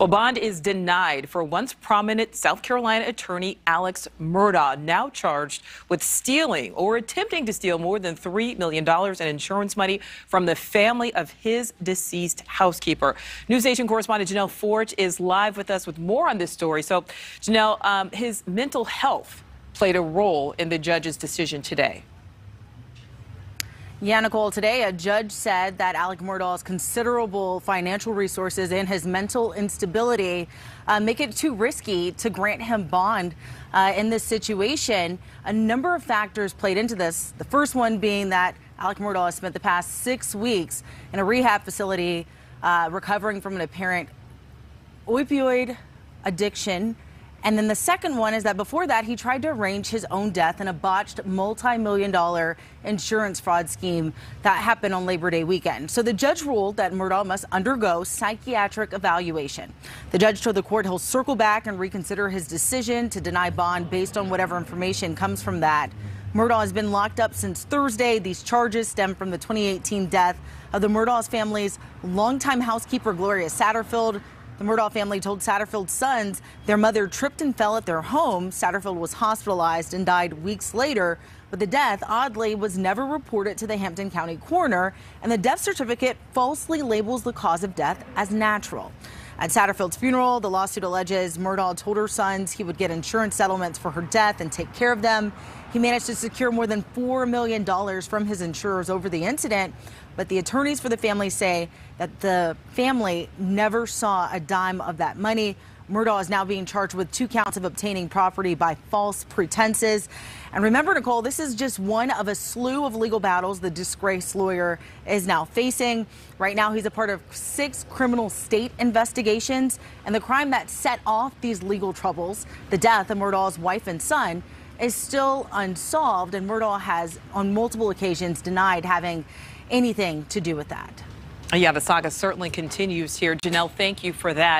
Well, bond is denied for once prominent South Carolina attorney Alex Murdaugh, now charged with stealing or attempting to steal more than $3 million in insurance money from the family of his deceased housekeeper. NewsNation correspondent Janelle Forge is live with us with more on this story. So, Janelle, um, his mental health played a role in the judge's decision today. Yeah, Nichole, today a judge said that Alex Murdaugh's considerable financial resources and his mental instability uh, make it too risky to grant him bond uh, in this situation. A number of factors played into this. The first one being that Alec Murdaugh has spent the past six weeks in a rehab facility uh, recovering from an apparent opioid addiction and then the second one is that before that, he tried to arrange his own death in a botched multi million dollar insurance fraud scheme that happened on Labor Day weekend. So the judge ruled that Murdaugh must undergo psychiatric evaluation. The judge told the court he'll circle back and reconsider his decision to deny bond based on whatever information comes from that. Murdaugh has been locked up since Thursday. These charges stem from the 2018 death of the Murdaugh's family's longtime housekeeper, Gloria Satterfield. The Murdaugh family told Satterfield's sons their mother tripped and fell at their home. Satterfield was hospitalized and died weeks later. But the death, oddly, was never reported to the Hampton County coroner, and the death certificate falsely labels the cause of death as natural. At Satterfield's funeral, the lawsuit alleges Murdaugh told her sons he would get insurance settlements for her death and take care of them. He managed to secure more than $4 million from his insurers over the incident. But the attorneys for the family say that the family never saw a dime of that money. Murdaugh is now being charged with two counts of obtaining property by false pretenses. And remember, Nichole, this is just one of a slew of legal battles the disgraced lawyer is now facing. Right now, he's a part of six criminal state investigations. And the crime that set off these legal troubles, the death of Murdaugh's wife and son, is still unsolved. And Murdaugh has, on multiple occasions, denied having anything to do with that. Yeah, the saga certainly continues here. Janelle, thank you for that.